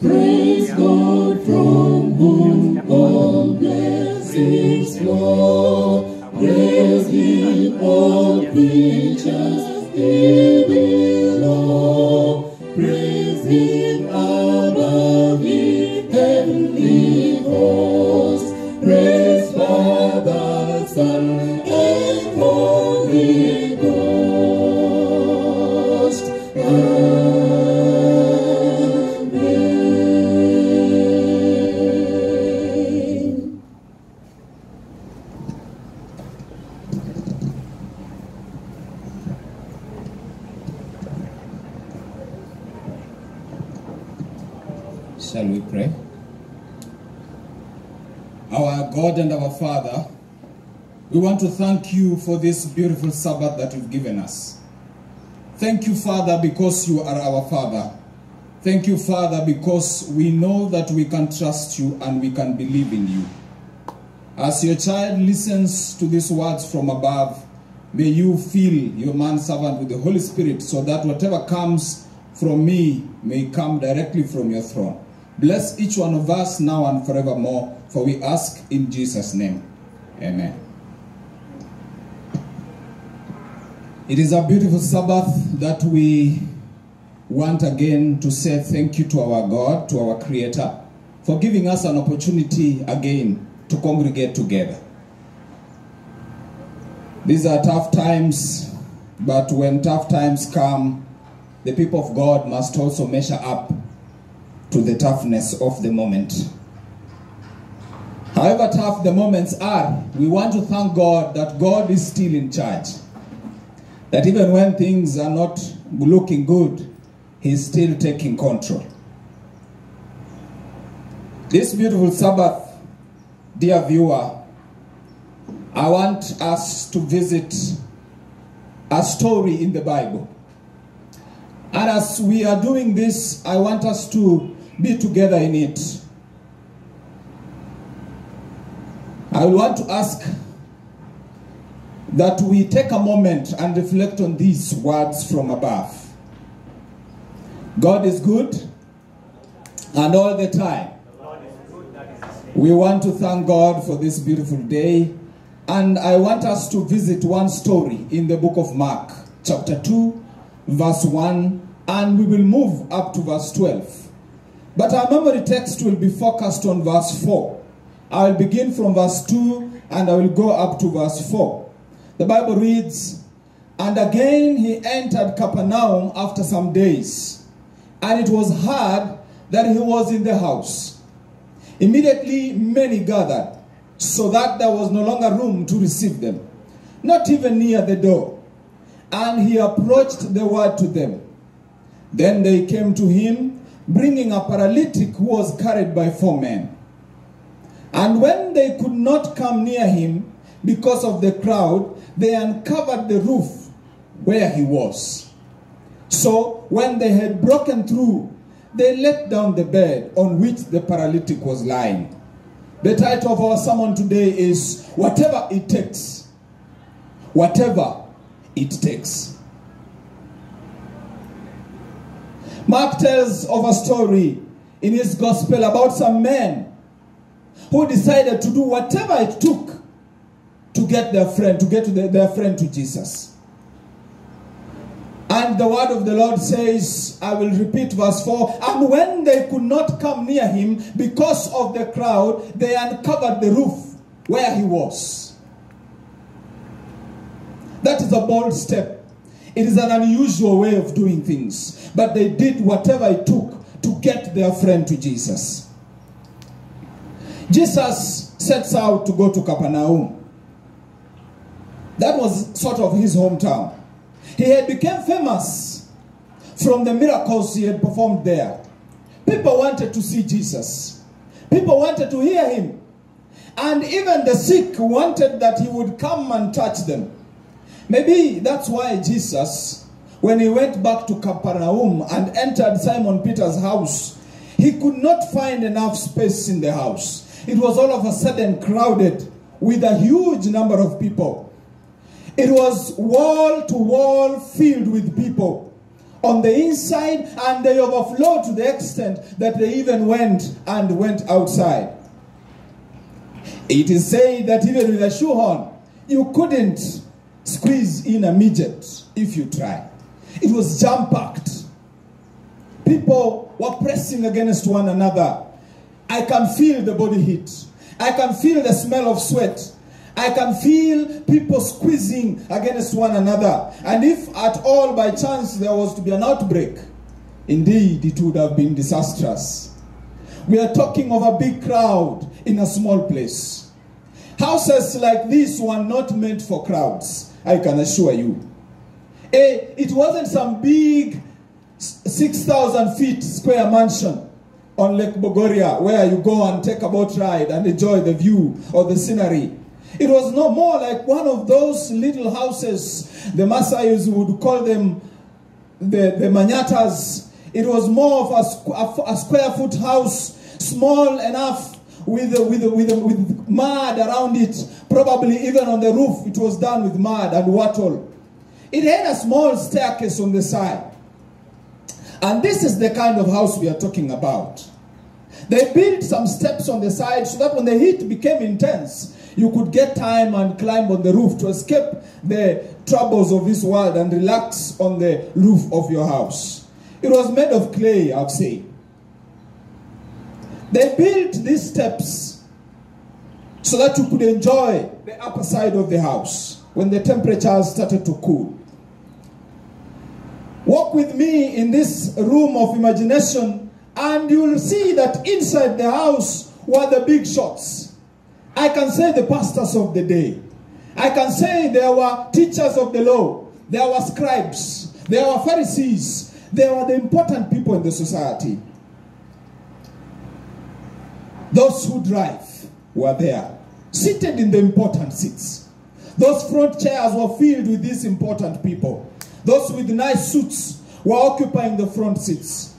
Praise God from whom all blessings flow. Praise Him, all creatures to thank you for this beautiful Sabbath that you've given us. Thank you, Father, because you are our Father. Thank you, Father, because we know that we can trust you and we can believe in you. As your child listens to these words from above, may you fill your manservant with the Holy Spirit so that whatever comes from me may come directly from your throne. Bless each one of us now and forevermore, for we ask in Jesus' name. Amen. It is a beautiful Sabbath that we want again to say thank you to our God, to our Creator, for giving us an opportunity again to congregate together. These are tough times, but when tough times come, the people of God must also measure up to the toughness of the moment. However tough the moments are, we want to thank God that God is still in charge. That even when things are not looking good, He's still taking control. This beautiful Sabbath, dear viewer, I want us to visit a story in the Bible. And as we are doing this, I want us to be together in it. I want to ask that we take a moment and reflect on these words from above. God is good, and all the time. We want to thank God for this beautiful day, and I want us to visit one story in the book of Mark, chapter 2, verse 1, and we will move up to verse 12. But our memory text will be focused on verse 4. I will begin from verse 2 and I will go up to verse 4. The Bible reads, And again he entered Capernaum after some days, and it was heard that he was in the house. Immediately many gathered, so that there was no longer room to receive them, not even near the door. And he approached the word to them. Then they came to him, bringing a paralytic who was carried by four men. And when they could not come near him because of the crowd, they uncovered the roof where he was. So when they had broken through, they let down the bed on which the paralytic was lying. The title of our sermon today is Whatever It Takes. Whatever It Takes. Mark tells of a story in his gospel about some men who decided to do whatever it took to get their friend, to get their friend to Jesus. And the word of the Lord says, I will repeat verse 4 And when they could not come near him because of the crowd, they uncovered the roof where he was. That is a bold step. It is an unusual way of doing things. But they did whatever it took to get their friend to Jesus. Jesus sets out to go to Capernaum. That was sort of his hometown. He had become famous from the miracles he had performed there. People wanted to see Jesus. People wanted to hear him. And even the sick wanted that he would come and touch them. Maybe that's why Jesus, when he went back to Capernaum and entered Simon Peter's house, he could not find enough space in the house. It was all of a sudden crowded with a huge number of people. It was wall to wall filled with people on the inside, and they overflowed to the extent that they even went and went outside. It is said that even with a shoehorn, you couldn't squeeze in a midget if you tried. It was jam packed. People were pressing against one another. I can feel the body heat. I can feel the smell of sweat. I can feel people squeezing against one another. And if at all by chance there was to be an outbreak, indeed it would have been disastrous. We are talking of a big crowd in a small place. Houses like this were not meant for crowds, I can assure you. Eh, It wasn't some big 6,000 feet square mansion on Lake Bogoria where you go and take a boat ride and enjoy the view or the scenery. It was no more like one of those little houses, the Masais would call them the, the manyattas. It was more of a, a, a square foot house, small enough with, with, with, with mud around it. Probably even on the roof, it was done with mud and wattle. It had a small staircase on the side. And this is the kind of house we are talking about. They built some steps on the side so that when the heat became intense, you could get time and climb on the roof to escape the troubles of this world and relax on the roof of your house. It was made of clay, I'd say. They built these steps so that you could enjoy the upper side of the house when the temperatures started to cool. Walk with me in this room of imagination, and you will see that inside the house were the big shots. I can say the pastors of the day. I can say there were teachers of the law, there were scribes, there were Pharisees, there were the important people in the society. Those who drive were there, seated in the important seats. Those front chairs were filled with these important people. Those with nice suits were occupying the front seats.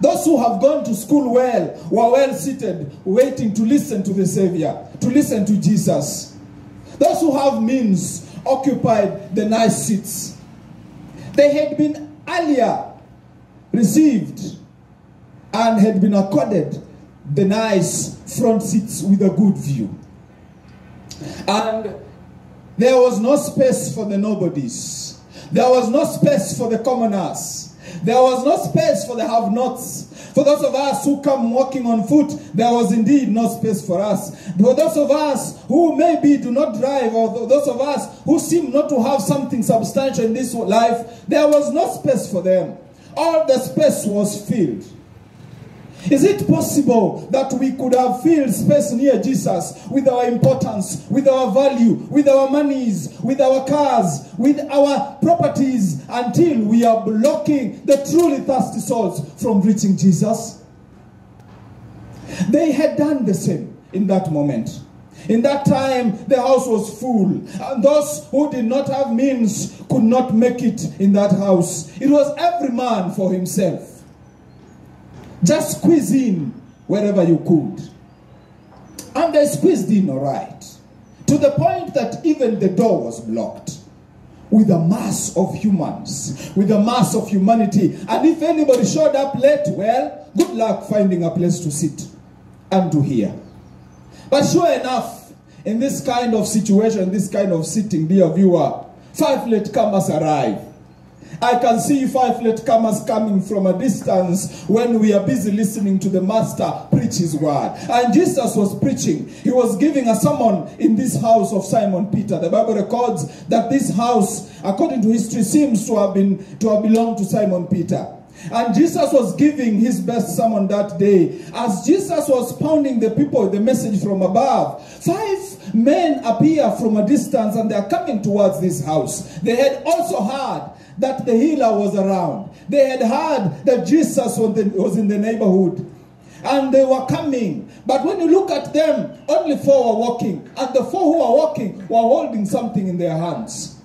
Those who have gone to school well were well seated, waiting to listen to the Savior, to listen to Jesus. Those who have means occupied the nice seats. They had been earlier received and had been accorded the nice front seats with a good view. And there was no space for the nobodies. There was no space for the commoners. There was no space for the have-nots. For those of us who come walking on foot, there was indeed no space for us. For those of us who maybe do not drive, or those of us who seem not to have something substantial in this life, there was no space for them. All the space was filled. Is it possible that we could have filled space near Jesus with our importance, with our value, with our monies, with our cars, with our properties until we are blocking the truly thirsty souls from reaching Jesus? They had done the same in that moment. In that time, the house was full, and those who did not have means could not make it in that house. It was every man for himself. Just squeeze in wherever you could. And they squeezed in all right. To the point that even the door was blocked with a mass of humans, with a mass of humanity. And if anybody showed up late, well, good luck finding a place to sit and to hear. But sure enough, in this kind of situation, this kind of sitting, dear viewer, five late comers arrive. I can see five latecomers coming from a distance when we are busy listening to the master preach his word. And Jesus was preaching. He was giving a sermon in this house of Simon Peter. The Bible records that this house, according to history, seems to have been to have belonged to Simon Peter. And Jesus was giving his best sermon that day. As Jesus was pounding the people with the message from above, five men appear from a distance and they are coming towards this house. They had also heard that the healer was around. They had heard that Jesus was in the neighborhood. And they were coming. But when you look at them, only four were walking. And the four who were walking were holding something in their hands.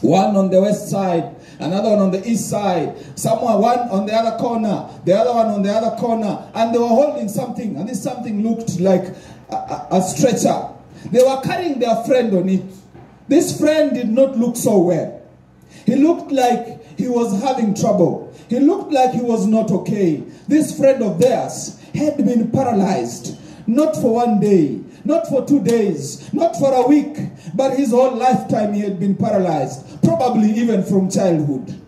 One on the west side, another one on the east side, someone one on the other corner, the other one on the other corner, and they were holding something, and this something looked like a, a, a stretcher. They were carrying their friend on it. This friend did not look so well. He looked like he was having trouble. He looked like he was not okay. This friend of theirs had been paralyzed, not for one day, not for two days, not for a week, but his whole lifetime he had been paralyzed, probably even from childhood.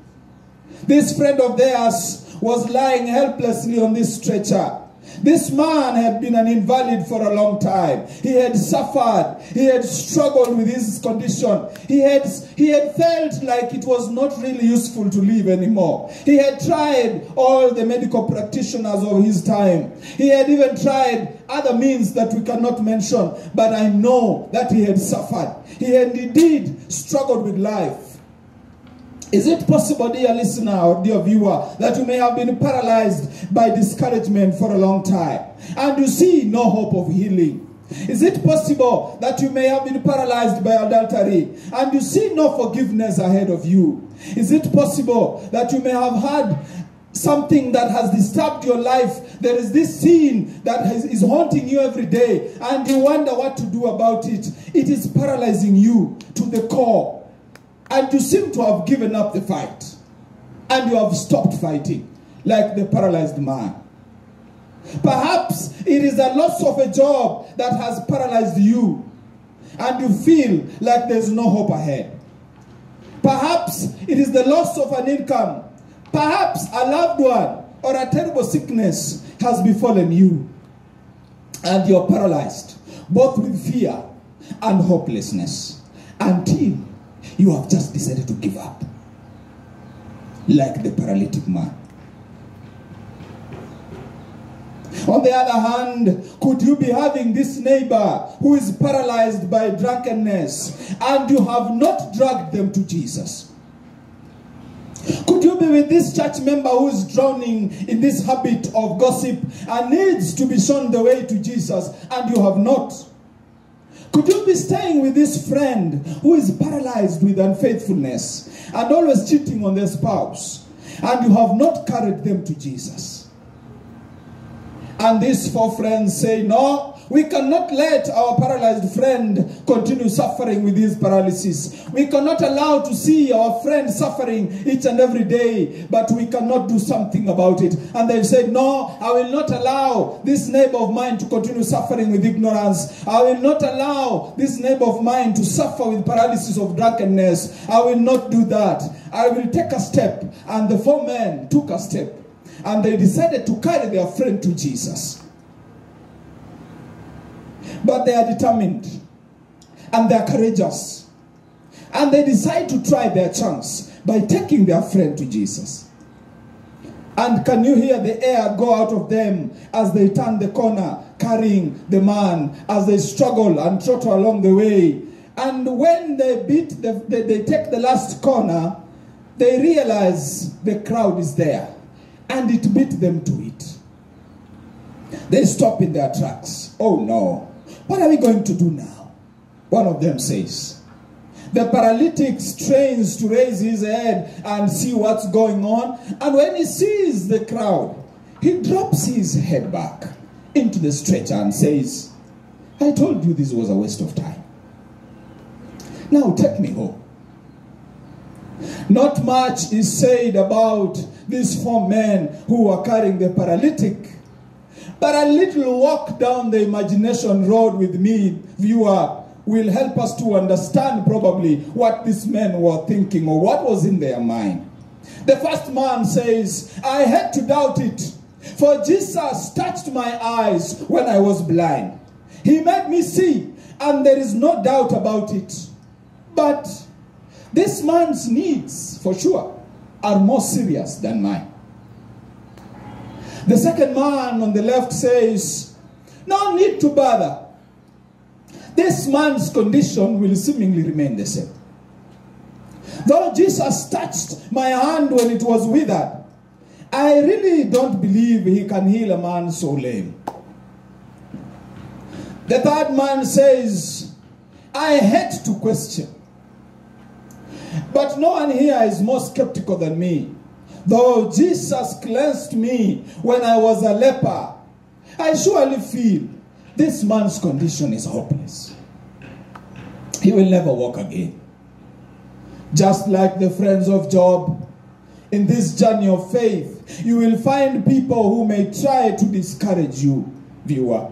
This friend of theirs was lying helplessly on this stretcher. This man had been an invalid for a long time. He had suffered. He had struggled with his condition. He had, he had felt like it was not really useful to live anymore. He had tried all the medical practitioners of his time. He had even tried other means that we cannot mention, but I know that he had suffered. He had indeed struggled with life. Is it possible, dear listener or dear viewer, that you may have been paralyzed by discouragement for a long time and you see no hope of healing? Is it possible that you may have been paralyzed by adultery and you see no forgiveness ahead of you? Is it possible that you may have had something that has disturbed your life? There is this sin that has, is haunting you every day and you wonder what to do about it. It is paralyzing you to the core and you seem to have given up the fight and you have stopped fighting like the paralyzed man. Perhaps it is the loss of a job that has paralyzed you and you feel like there's no hope ahead. Perhaps it is the loss of an income. Perhaps a loved one or a terrible sickness has befallen you and you're paralyzed both with fear and hopelessness until you have just decided to give up. Like the paralytic man. On the other hand, could you be having this neighbor who is paralyzed by drunkenness and you have not dragged them to Jesus? Could you be with this church member who is drowning in this habit of gossip and needs to be shown the way to Jesus and you have not? Could you be staying with this friend who is paralyzed with unfaithfulness and always cheating on their spouse and you have not carried them to Jesus? And these four friends say, No, we cannot let our paralyzed friend continue suffering with his paralysis. We cannot allow to see our friend suffering each and every day, but we cannot do something about it. And they've said, No, I will not allow this neighbor of mine to continue suffering with ignorance. I will not allow this neighbor of mine to suffer with paralysis of drunkenness. I will not do that. I will take a step. And the four men took a step and they decided to carry their friend to Jesus. But they are determined and they are courageous. And they decide to try their chance by taking their friend to Jesus. And can you hear the air go out of them as they turn the corner, carrying the man as they struggle and trot along the way? And when they beat, the, they, they take the last corner, they realize the crowd is there and it beat them to it. They stop in their tracks. Oh no, what are we going to do now? One of them says. The paralytic strains to raise his head and see what's going on. And when he sees the crowd, he drops his head back into the stretcher and says, I told you this was a waste of time. Now take me home. Not much is said about these four men who were carrying the paralytic. But a little walk down the imagination road with me, viewer, will help us to understand probably what these men were thinking or what was in their mind. The first man says, I had to doubt it, for Jesus touched my eyes when I was blind. He made me see, and there is no doubt about it. But this man's needs, for sure, are more serious than mine. The second man on the left says, No need to bother. This man's condition will seemingly remain the same. Though Jesus touched my hand when it was withered, I really don't believe he can heal a man so lame. The third man says, I hate to question. But no one here is more skeptical than me. Though Jesus cleansed me when I was a leper, I surely feel this man's condition is hopeless. he will never walk again. Just like the friends of Job, in this journey of faith, you will find people who may try to discourage you, viewer.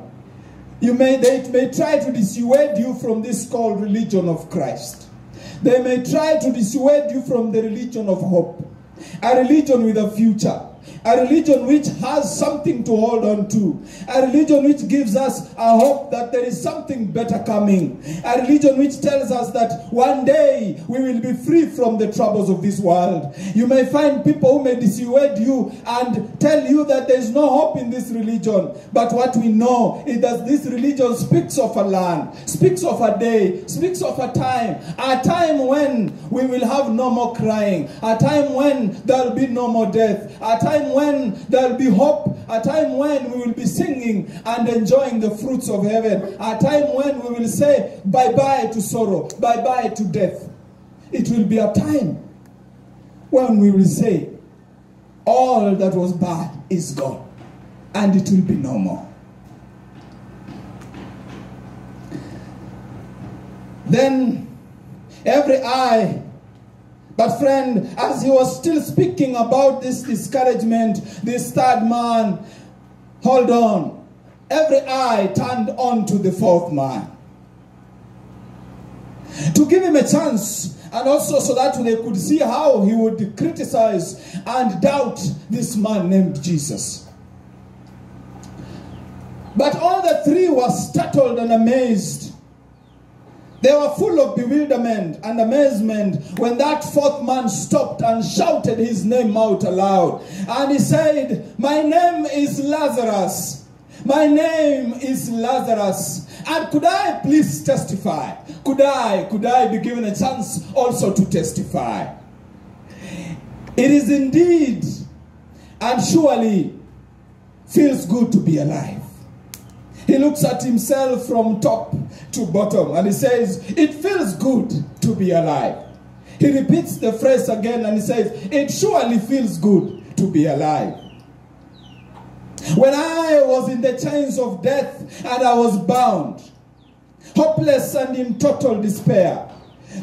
You may, they may try to dissuade you from this called religion of Christ. They may try to dissuade you from the religion of hope, a religion with a future, a religion which has something to hold on to, a religion which gives us a hope that there is something better coming, a religion which tells us that one day we will be free from the troubles of this world. You may find people who may dissuade you and tell you that there is no hope in this religion, but what we know is that this religion speaks of a land, speaks of a day, speaks of a time, a time when we will have no more crying, a time when there will be no more death, a time when there will be hope, a time when we will be singing and enjoying the fruits of heaven, a time when we will say bye bye to sorrow, bye bye to death. It will be a time when we will say, all that was bad is gone, and it will be no more. Then every eye but friend, as he was still speaking about this discouragement, this third man, hold on. Every eye turned on to the fourth man. To give him a chance, and also so that they could see how he would criticize and doubt this man named Jesus. But all the three were startled and amazed they were full of bewilderment and amazement when that fourth man stopped and shouted his name out aloud. And he said, My name is Lazarus. My name is Lazarus. And could I please testify? Could I, could I be given a chance also to testify? It is indeed and surely feels good to be alive. He looks at himself from top to bottom and he says, It feels good to be alive. He repeats the phrase again and he says, It surely feels good to be alive. When I was in the chains of death and I was bound, hopeless and in total despair,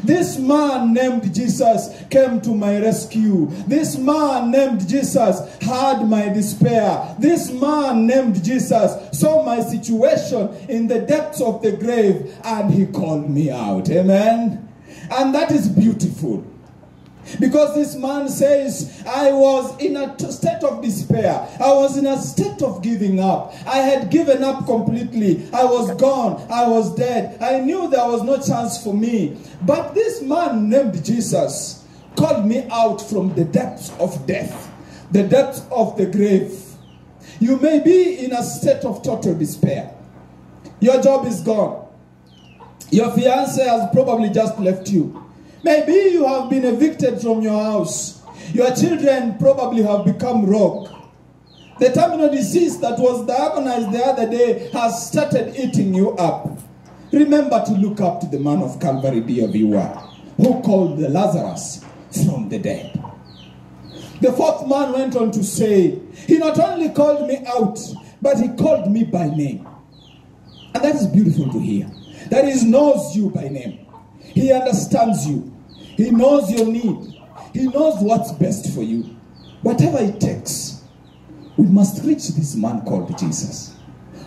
this man named Jesus came to my rescue. This man named Jesus heard my despair. This man named Jesus saw my situation in the depths of the grave and he called me out. Amen. And that is beautiful. Because this man says, I was in a state of despair. I was in a state of giving up. I had given up completely. I was gone. I was dead. I knew there was no chance for me. But this man named Jesus called me out from the depths of death, the depths of the grave. You may be in a state of total despair. Your job is gone. Your fiance has probably just left you. Maybe you have been evicted from your house. Your children probably have become rogue. The terminal disease that was diagnosed the other day has started eating you up. Remember to look up to the man of Calvary, dear viewer, who called the Lazarus from the dead. The fourth man went on to say, He not only called me out, but he called me by name. And that is beautiful to hear. That he knows you by name. He understands you. He knows your need. He knows what's best for you. Whatever it takes, we must reach this man called Jesus.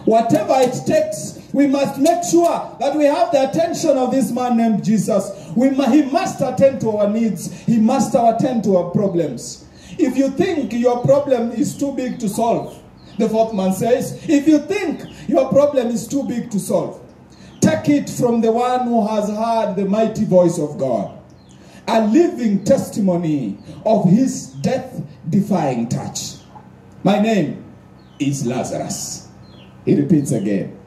Whatever it takes, we must make sure that we have the attention of this man named Jesus. We, he must attend to our needs. He must attend to our problems. If you think your problem is too big to solve, the fourth man says, if you think your problem is too big to solve, take it from the one who has heard the mighty voice of God a living testimony of his death defying touch. My name is Lazarus. He repeats again.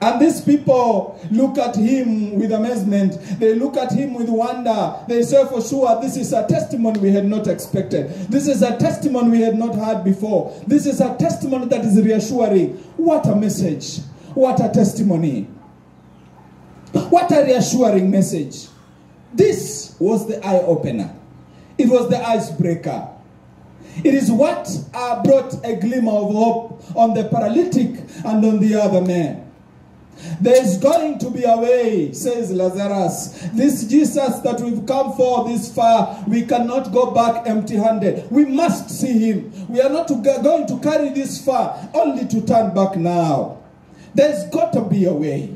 And these people look at him with amazement. They look at him with wonder. They say, for sure, this is a testimony we had not expected. This is a testimony we had not heard before. This is a testimony that is reassuring. What a message. What a testimony. What a reassuring message. This was the eye opener. It was the icebreaker. It is what uh, brought a glimmer of hope on the paralytic and on the other man. There's going to be a way, says Lazarus. This Jesus that we've come for this far, we cannot go back empty handed. We must see him. We are not going to carry this far only to turn back now. There's got to be a way.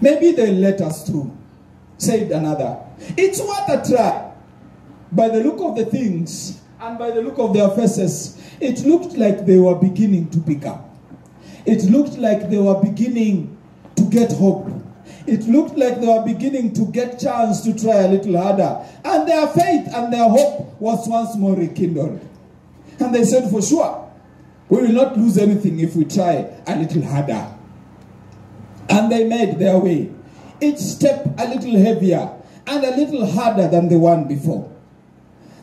Maybe they'll let us through, said another. It's worth a try. By the look of the things and by the look of their faces, it looked like they were beginning to pick up. It looked like they were beginning to get hope. It looked like they were beginning to get chance to try a little harder. And their faith and their hope was once more rekindled. And they said, for sure, we will not lose anything if we try a little harder. And they made their way. Each step a little heavier and a little harder than the one before.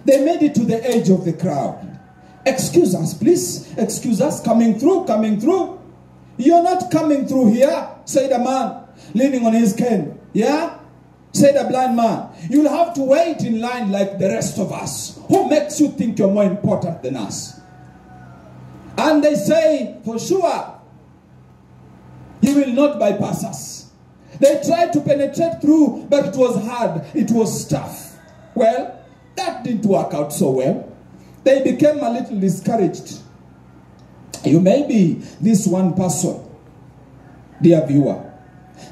They made it to the edge of the crowd. Excuse us, please. Excuse us. Coming through, coming through. You're not coming through here, said a man leaning on his cane. Yeah? Said a blind man. You'll have to wait in line like the rest of us. Who makes you think you're more important than us? And they say, for sure, he will not bypass us. They tried to penetrate through, but it was hard. It was tough. Well, that didn't work out so well. They became a little discouraged. You may be this one person, dear viewer,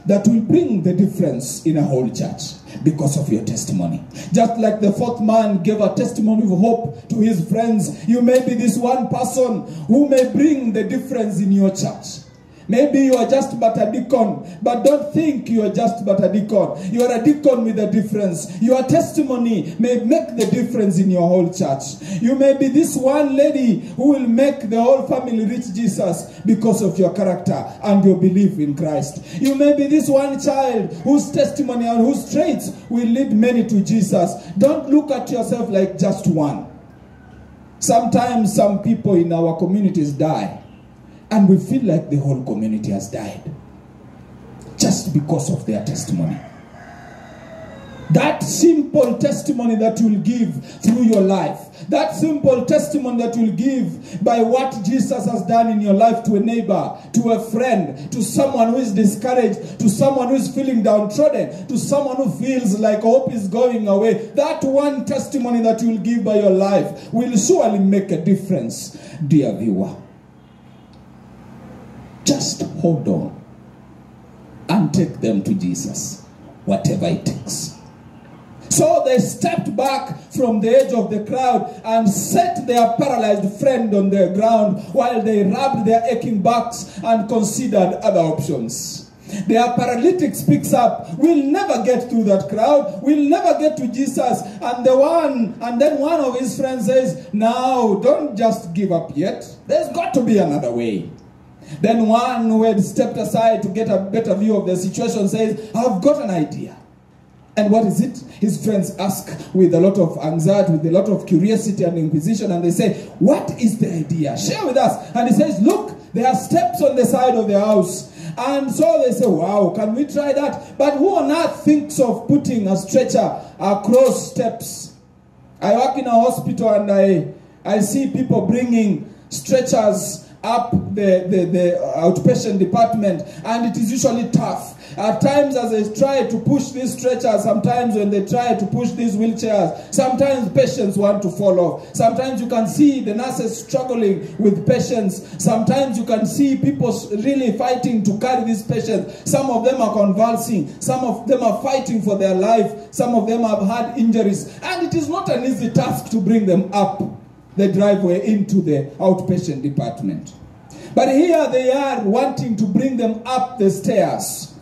that will bring the difference in a whole church because of your testimony. Just like the fourth man gave a testimony of hope to his friends, you may be this one person who may bring the difference in your church. Maybe you are just but a deacon, but don't think you are just but a deacon. You are a deacon with a difference. Your testimony may make the difference in your whole church. You may be this one lady who will make the whole family reach Jesus because of your character and your belief in Christ. You may be this one child whose testimony and whose traits will lead many to Jesus. Don't look at yourself like just one. Sometimes some people in our communities die and we feel like the whole community has died just because of their testimony. That simple testimony that you will give through your life, that simple testimony that you will give by what Jesus has done in your life to a neighbor, to a friend, to someone who is discouraged, to someone who is feeling downtrodden, to someone who feels like hope is going away. That one testimony that you will give by your life will surely make a difference, dear viewer. Just hold on and take them to Jesus, whatever it takes. So they stepped back from the edge of the crowd and set their paralyzed friend on the ground while they rubbed their aching backs and considered other options. Their paralytic speaks up, We'll never get through that crowd. We'll never get to Jesus. And the one, and then one of his friends says, Now, don't just give up yet. There's got to be another way. Then one who had stepped aside to get a better view of the situation says, I've got an idea. And what is it? His friends ask with a lot of anxiety, with a lot of curiosity and inquisition, and they say, What is the idea? Share with us. And he says, Look, there are steps on the side of the house. And so they say, Wow, can we try that? But who on earth thinks of putting a stretcher across steps? I work in a hospital and I, I see people bringing stretchers up the, the, the outpatient department and it is usually tough. At times as they try to push these stretchers, sometimes when they try to push these wheelchairs, sometimes patients want to fall off. Sometimes you can see the nurses struggling with patients. Sometimes you can see people really fighting to carry these patients. Some of them are convulsing. Some of them are fighting for their life. Some of them have had injuries. And it is not an easy task to bring them up the driveway into the outpatient department. But here they are wanting to bring them up the stairs.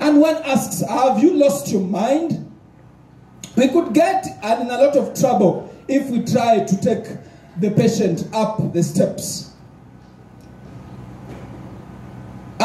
And one asks, Have you lost your mind? We could get in a lot of trouble if we try to take the patient up the steps.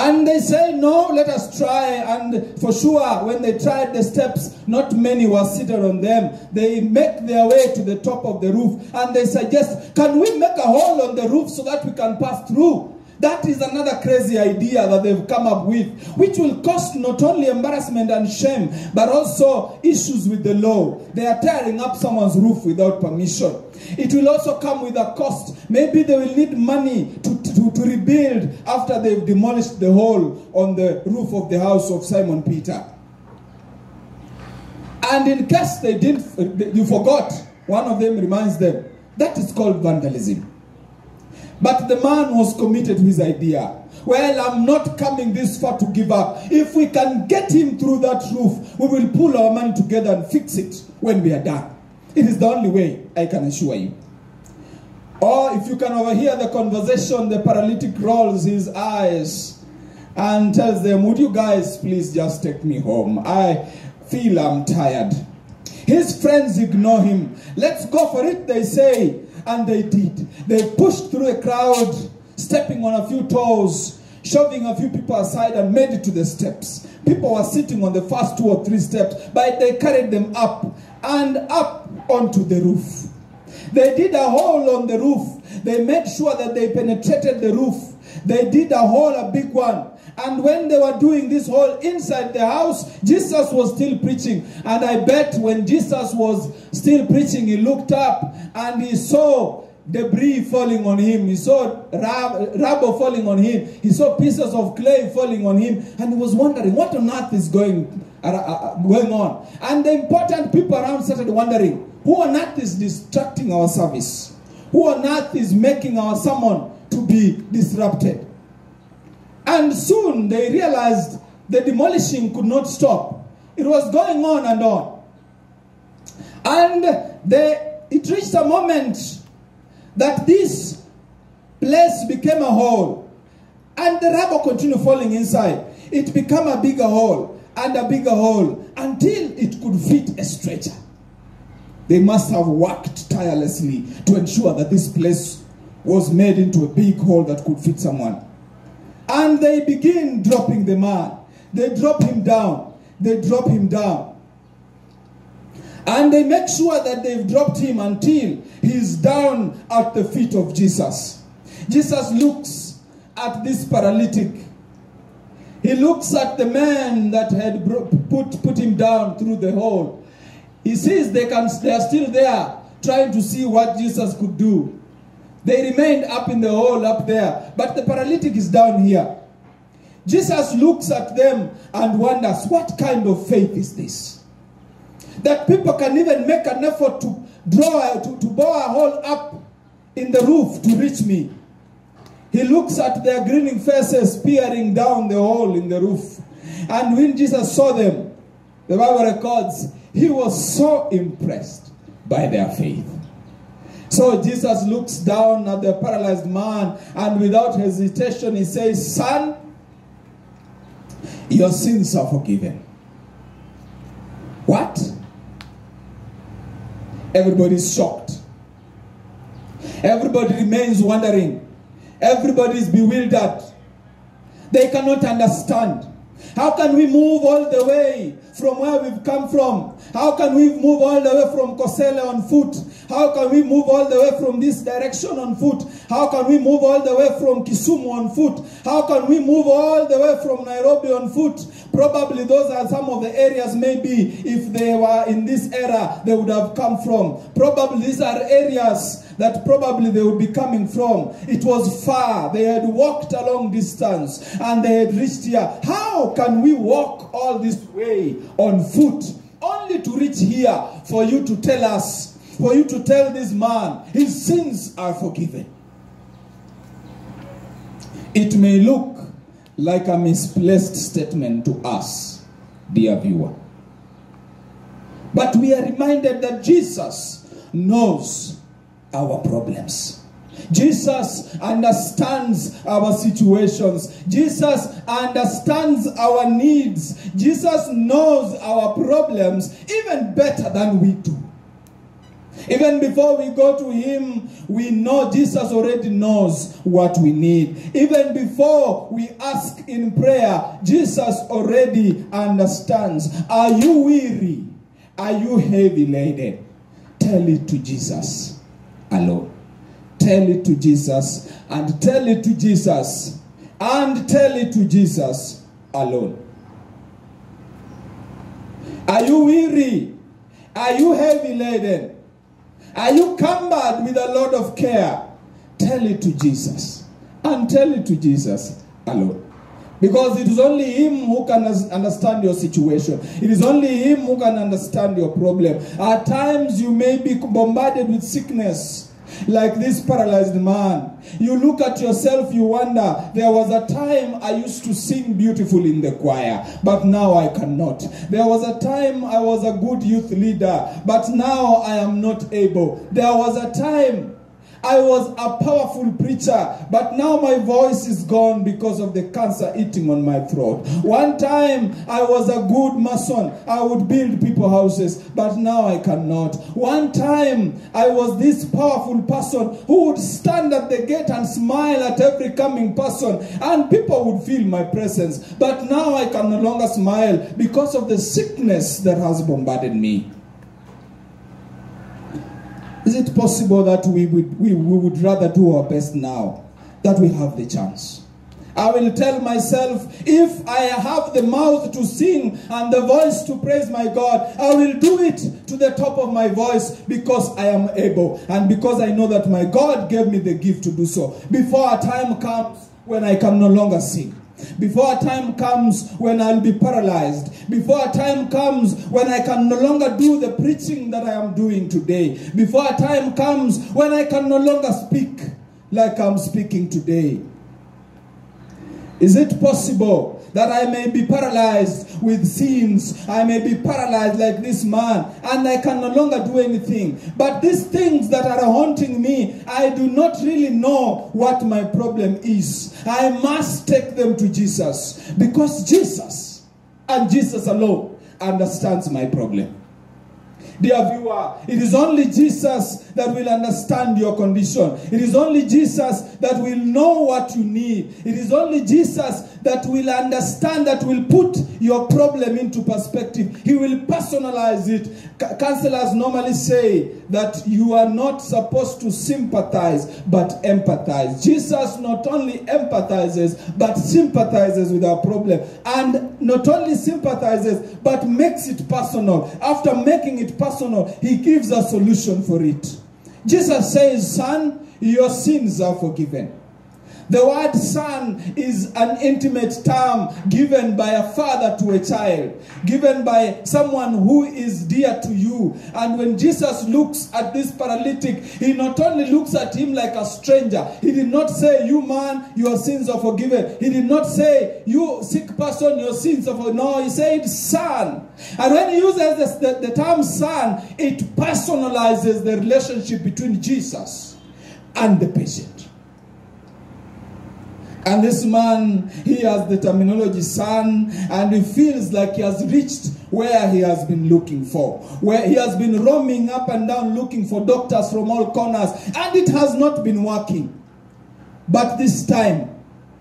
And they say, No, let us try. And for sure, when they tried the steps, not many were seated on them. They make their way to the top of the roof and they suggest, Can we make a hole on the roof so that we can pass through? That is another crazy idea that they've come up with, which will cause not only embarrassment and shame, but also issues with the law. They are tearing up someone's roof without permission. It will also come with a cost. Maybe they will need money to, to to, rebuild after they've demolished the hole on the roof of the house of Simon Peter. And in case they didn't, you forgot, one of them reminds them that is called vandalism. But the man was committed to his idea. Well, I'm not coming this far to give up. If we can get him through that roof, we will pull our money together and fix it when we are done. It is the only way, I can assure you. Or if you can overhear the conversation, the paralytic rolls his eyes and tells them, Would you guys please just take me home? I feel I'm tired. His friends ignore him. Let's go for it, they say. And they did. They pushed through a crowd, stepping on a few toes, shoving a few people aside, and made it to the steps. People were sitting on the first two or three steps, but they carried them up and up onto the roof. They did a hole on the roof. They made sure that they penetrated the roof. They did a hole, a big one. And when they were doing this hole inside the house, Jesus was still preaching. And I bet when Jesus was still preaching, he looked up and he saw debris falling on him. He saw rub- rubble falling on him. He saw pieces of clay falling on him. And he was wondering, what on earth is going, uh, uh, going on? And the important people around started wondering, who on earth is distracting our service? Who on earth is making our sermon to be disrupted? And soon they realized the demolishing could not stop. It was going on and on. And they, it reached a moment that this place became a hole. And the rubble continued falling inside. It became a bigger hole and a bigger hole until it could fit a stretcher. They must have worked tirelessly to ensure that this place was made into a big hole that could fit someone. And they begin dropping the man. They drop him down. They drop him down. And they make sure that they've dropped him until he's down at the feet of Jesus. Jesus looks at this paralytic. He looks at the man that had put, put him down through the hole. He sees they, can, they are still there trying to see what Jesus could do. They remained up in the hole up there, but the paralytic is down here. Jesus looks at them and wonders, what kind of faith is this? That people can even make an effort to draw, to, to bore a hole up in the roof to reach me. He looks at their grinning faces peering down the hole in the roof. And when Jesus saw them, the Bible records, he was so impressed by their faith. So Jesus looks down at the paralyzed man and without hesitation he says, Son, your sins are forgiven. What? Everybody's shocked. Everybody remains wondering. Everybody is bewildered. They cannot understand. How can we move all the way from where we've come from? How can we move all the way from Kosele on foot? How can we move all the way from this direction on foot? How can we move all the way from Kisumu on foot? How can we move all the way from Nairobi on foot? Probably those are some of the areas maybe if they were in this era they would have come from. Probably these are areas that probably they would be coming from. It was far. They had walked a long distance and they had reached here. How can we walk all this way on foot only to reach here for you to tell us, for you to tell this man his sins are forgiven? It may look like a misplaced statement to us, dear viewer. But we are reminded that Jesus knows our problems. Jesus understands our situations. Jesus understands our needs. Jesus knows our problems even better than we do. Even before we go to Him, we know Jesus already knows what we need. Even before we ask in prayer, Jesus already understands. Are you weary? Are you heavy laden? Tell it to Jesus alone. Tell it to Jesus and tell it to Jesus and tell it to Jesus alone. Are you weary? Are you heavy laden? Are you cumbered with a lot of care? Tell it to Jesus and tell it to Jesus alone. Because it is only Him who can understand your situation. It is only Him who can understand your problem. At times, you may be bombarded with sickness, like this paralyzed man. You look at yourself, you wonder, there was a time I used to sing beautifully in the choir, but now I cannot. There was a time I was a good youth leader, but now I am not able. There was a time I was a powerful preacher, but now my voice is gone because of the cancer eating on my throat. One time I was a good mason. I would build people houses, but now I cannot. One time I was this powerful person who would stand at the gate and smile at every coming person, and people would feel my presence. But now I can no longer smile because of the sickness that has bombarded me. Is it possible that we would, we, we would rather do our best now that we have the chance? I will tell myself, if I have the mouth to sing and the voice to praise my God, I will do it to the top of my voice because I am able and because I know that my God gave me the gift to do so. Before a time comes when I can no longer sing. Before a time comes when I'll be paralyzed. Before a time comes when I can no longer do the preaching that I am doing today. Before a time comes when I can no longer speak like I'm speaking today. Is it possible that I may be paralyzed with sins? I may be paralyzed like this man, and I can no longer do anything. But these things that are haunting me, I do not really know what my problem is. I must take them to Jesus because Jesus and Jesus alone understands my problem. Dear viewer, it is only Jesus that will understand your condition. It is only Jesus that will know what you need. It is only Jesus that will understand, that will put your problem into perspective. He will personalize it. C- counselors normally say that you are not supposed to sympathize but empathize. Jesus not only empathizes but sympathizes with our problem and not only sympathizes but makes it personal. After making it personal, he gives a solution for it. Jesus says, Son, your sins are forgiven. The word son is an intimate term given by a father to a child, given by someone who is dear to you. And when Jesus looks at this paralytic, he not only looks at him like a stranger, he did not say, You man, your sins are forgiven. He did not say, You sick person, your sins are forgiven. No, he said, Son. And when he uses this, the, the term son, it personalizes the relationship between Jesus and the patient. And this man, he has the terminology son, and he feels like he has reached where he has been looking for. Where he has been roaming up and down looking for doctors from all corners, and it has not been working. But this time,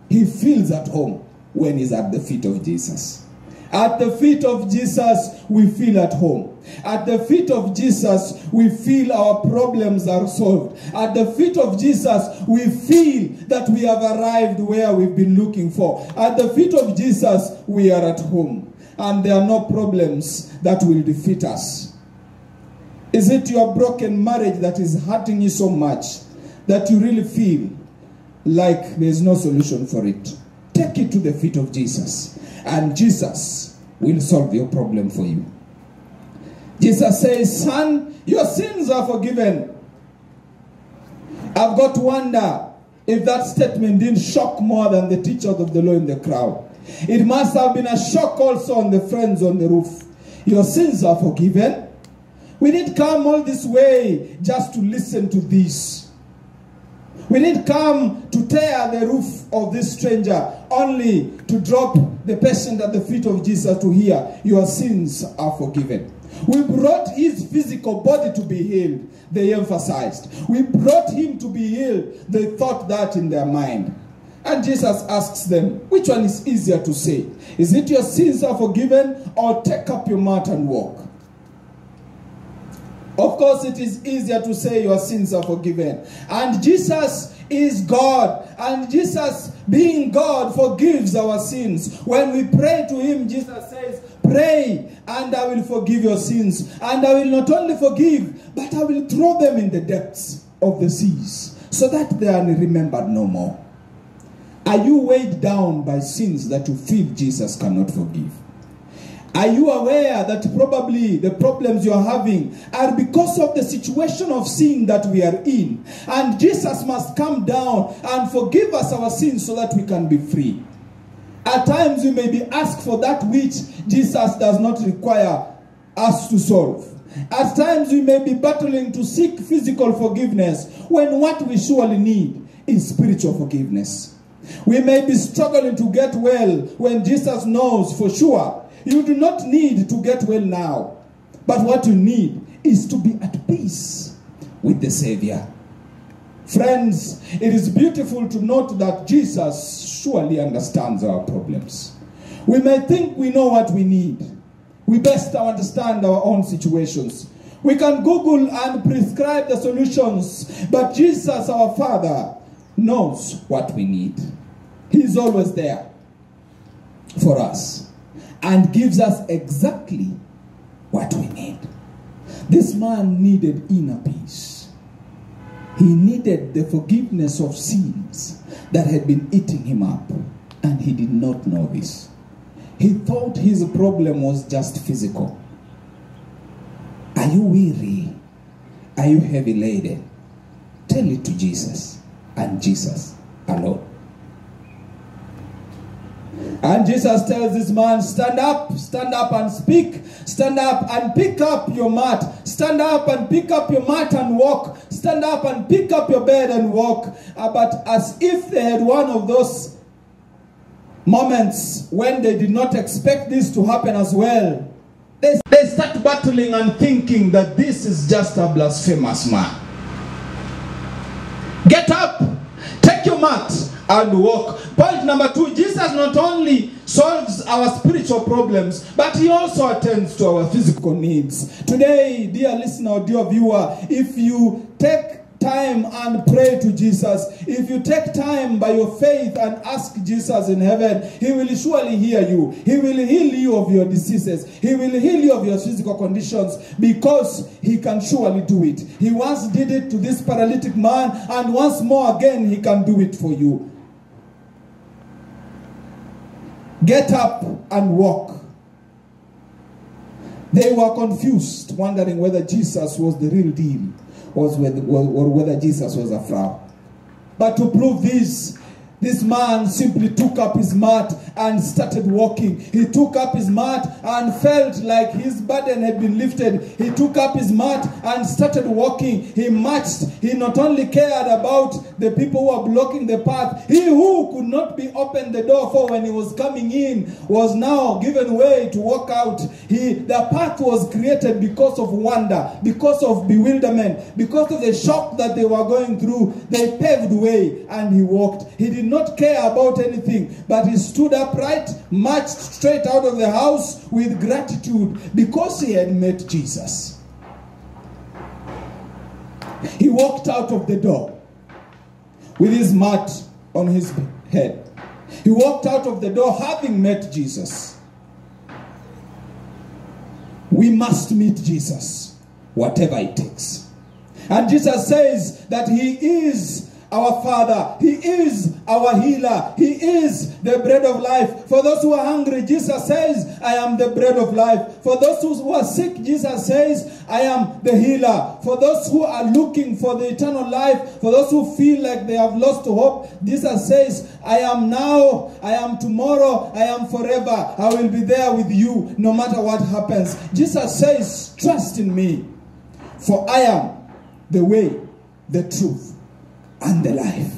he feels at home when he's at the feet of Jesus. At the feet of Jesus, we feel at home. At the feet of Jesus, we feel our problems are solved. At the feet of Jesus, we feel that we have arrived where we've been looking for. At the feet of Jesus, we are at home. And there are no problems that will defeat us. Is it your broken marriage that is hurting you so much that you really feel like there's no solution for it? Take it to the feet of Jesus, and Jesus will solve your problem for you. Jesus says, Son, your sins are forgiven. I've got to wonder if that statement didn't shock more than the teachers of the law in the crowd. It must have been a shock also on the friends on the roof. Your sins are forgiven. We didn't come all this way just to listen to this. We didn't come to tear the roof of this stranger only to drop the patient at the feet of Jesus to hear, Your sins are forgiven. We brought his physical body to be healed, they emphasized. We brought him to be healed, they thought that in their mind. And Jesus asks them, Which one is easier to say? Is it your sins are forgiven or take up your mat and walk? Of course, it is easier to say your sins are forgiven. And Jesus is God. And Jesus, being God, forgives our sins. When we pray to Him, Jesus Pray, and I will forgive your sins. And I will not only forgive, but I will throw them in the depths of the seas so that they are remembered no more. Are you weighed down by sins that you feel Jesus cannot forgive? Are you aware that probably the problems you are having are because of the situation of sin that we are in? And Jesus must come down and forgive us our sins so that we can be free. At times we may be asked for that which Jesus does not require us to solve. At times we may be battling to seek physical forgiveness when what we surely need is spiritual forgiveness. We may be struggling to get well when Jesus knows for sure you do not need to get well now. But what you need is to be at peace with the Savior. Friends, it is beautiful to note that Jesus surely understands our problems. We may think we know what we need. We best understand our own situations. We can Google and prescribe the solutions, but Jesus, our Father, knows what we need. He's always there for us and gives us exactly what we need. This man needed inner peace. He needed the forgiveness of sins that had been eating him up, and he did not know this. He thought his problem was just physical. Are you weary? Are you heavy laden? Tell it to Jesus and Jesus alone. And Jesus tells this man, Stand up, stand up and speak. Stand up and pick up your mat. Stand up and pick up your mat and walk. Stand up and pick up your bed and walk. Uh, but as if they had one of those moments when they did not expect this to happen as well, they, they start battling and thinking that this is just a blasphemous man. Get up, take your mat, and walk. Point number two Jesus not only solves our spiritual problems, but he also attends to our physical needs. Today, dear listener dear viewer, if you take time and pray to Jesus, if you take time by your faith and ask Jesus in heaven, he will surely hear you. He will heal you of your diseases. He will heal you of your physical conditions because he can surely do it. He once did it to this paralytic man, and once more again, he can do it for you. Get up and walk. They were confused, wondering whether Jesus was the real deal or whether Jesus was a fraud. But to prove this, this man simply took up his mat and started walking. He took up his mat and felt like his burden had been lifted. He took up his mat and started walking. He marched. He not only cared about the people who were blocking the path, he who could not be opened the door for when he was coming in was now given way to walk out. He the path was created because of wonder, because of bewilderment, because of the shock that they were going through. They paved way and he walked. He did not care about anything, but he stood upright, marched straight out of the house with gratitude because he had met Jesus. He walked out of the door with his mat on his head. He walked out of the door having met Jesus. We must meet Jesus, whatever it takes. And Jesus says that he is our Father. He is our healer. He is the bread of life. For those who are hungry, Jesus says, I am the bread of life. For those who are sick, Jesus says, I am the healer. For those who are looking for the eternal life, for those who feel like they have lost hope, Jesus says, I am now, I am tomorrow, I am forever. I will be there with you no matter what happens. Jesus says, trust in me, for I am the way, the truth, and the life.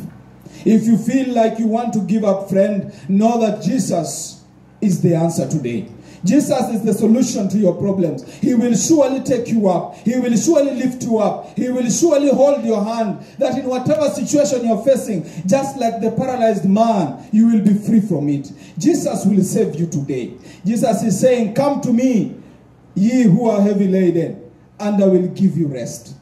If you feel like you want to give up, friend, know that Jesus is the answer today. Jesus is the solution to your problems. He will surely take you up. He will surely lift you up. He will surely hold your hand that in whatever situation you're facing, just like the paralyzed man, you will be free from it. Jesus will save you today. Jesus is saying, Come to me, ye who are heavy laden, and I will give you rest.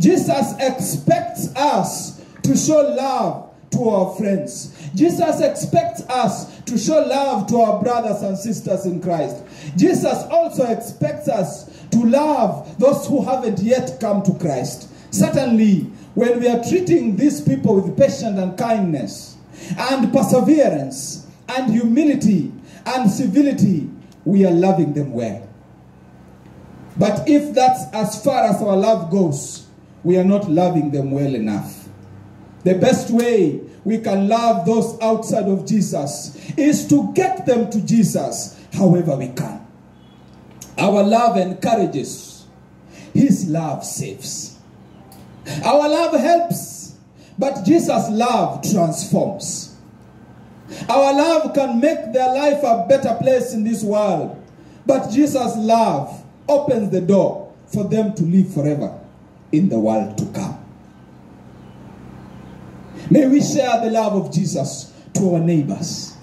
Jesus expects us to show love to our friends. Jesus expects us to show love to our brothers and sisters in Christ. Jesus also expects us to love those who haven't yet come to Christ. Certainly, when we are treating these people with patience and kindness, and perseverance and humility and civility, we are loving them well. But if that's as far as our love goes, we are not loving them well enough. The best way we can love those outside of Jesus is to get them to Jesus however we can. Our love encourages, His love saves. Our love helps, but Jesus' love transforms. Our love can make their life a better place in this world, but Jesus' love opens the door for them to live forever in the world to come. May we share the love of Jesus to our neighbors.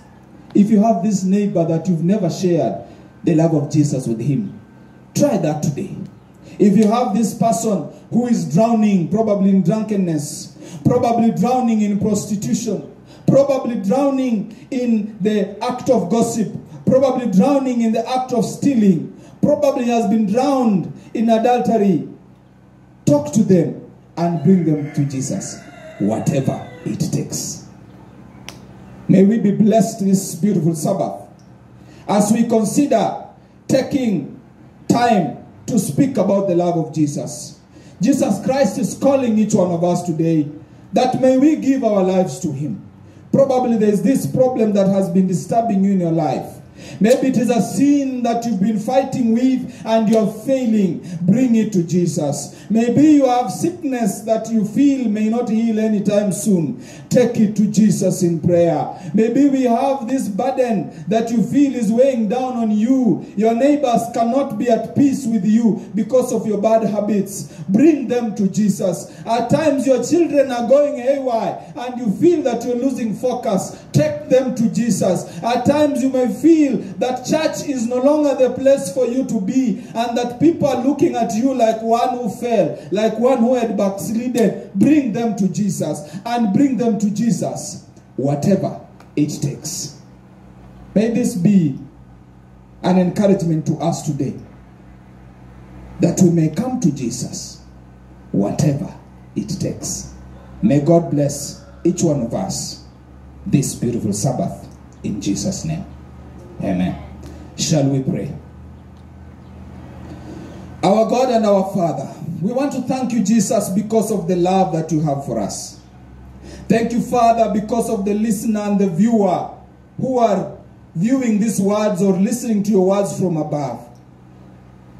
If you have this neighbor that you've never shared the love of Jesus with him, try that today. If you have this person who is drowning, probably in drunkenness, probably drowning in prostitution, probably drowning in the act of gossip, probably drowning in the act of stealing, probably has been drowned in adultery, talk to them and bring them to Jesus, whatever it takes. May we be blessed this beautiful Sabbath as we consider taking time to speak about the love of Jesus. Jesus Christ is calling each one of us today that may we give our lives to Him. Probably there's this problem that has been disturbing you in your life. Maybe it is a sin that you've been fighting with and you're failing. Bring it to Jesus. Maybe you have sickness that you feel may not heal anytime soon. Take it to Jesus in prayer. Maybe we have this burden that you feel is weighing down on you. Your neighbors cannot be at peace with you because of your bad habits. Bring them to Jesus. At times your children are going haywire and you feel that you're losing focus. Take them to Jesus. At times you may feel that church is no longer the place for you to be and that people are looking at you like one who fell, like one who had backslidden. Bring them to Jesus and bring them to Jesus, whatever it takes. May this be an encouragement to us today that we may come to Jesus, whatever it takes. May God bless each one of us this beautiful Sabbath in Jesus' name. Amen. Shall we pray? Our God and our Father, we want to thank you, Jesus, because of the love that you have for us. Thank you, Father, because of the listener and the viewer who are viewing these words or listening to your words from above.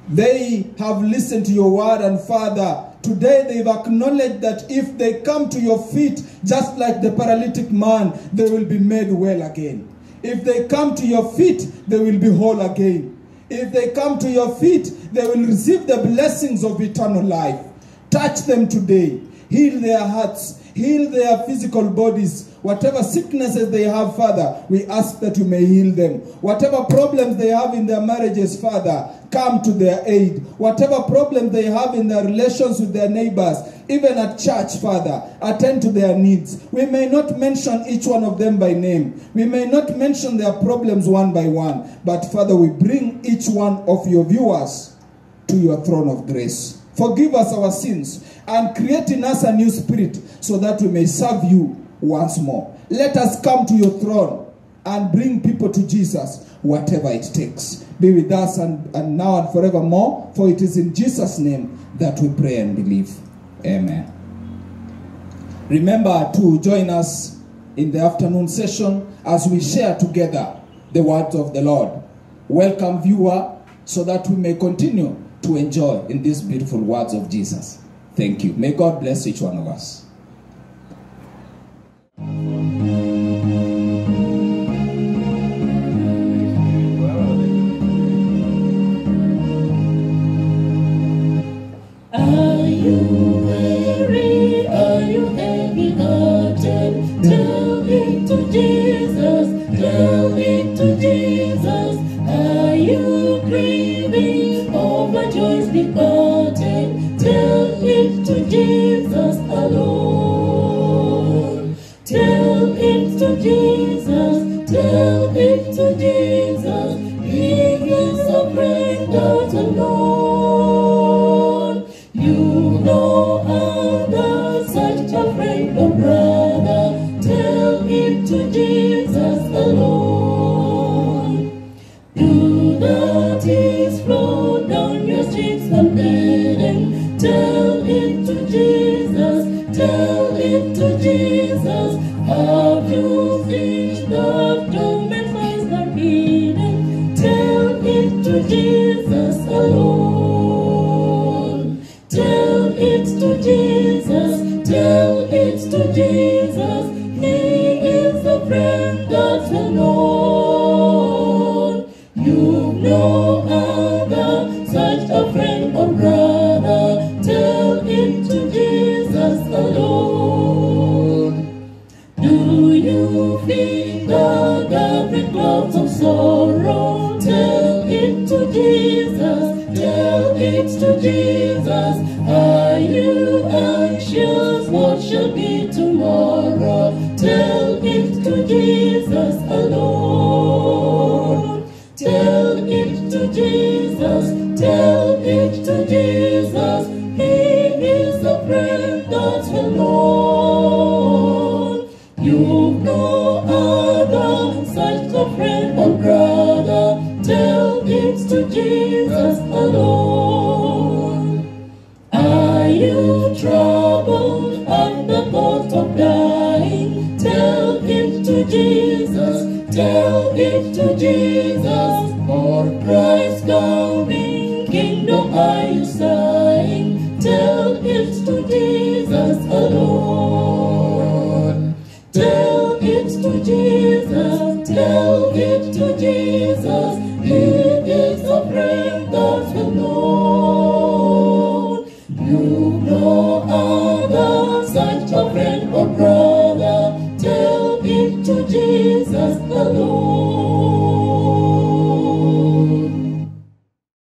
They have listened to your word, and Father, today they've acknowledged that if they come to your feet, just like the paralytic man, they will be made well again. If they come to your feet, they will be whole again. If they come to your feet, they will receive the blessings of eternal life. Touch them today. Heal their hearts. Heal their physical bodies. Whatever sicknesses they have, Father, we ask that you may heal them. Whatever problems they have in their marriages, Father, come to their aid. Whatever problems they have in their relations with their neighbors, even at church, Father, attend to their needs. We may not mention each one of them by name. We may not mention their problems one by one. But Father, we bring each one of your viewers to your throne of grace. Forgive us our sins and create in us a new spirit so that we may serve you once more. Let us come to your throne and bring people to Jesus, whatever it takes. Be with us and, and now and forevermore, for it is in Jesus' name that we pray and believe. Amen. Remember to join us in the afternoon session as we share together the words of the Lord. Welcome, viewer, so that we may continue to enjoy in these beautiful words of Jesus. Thank you. May God bless each one of us.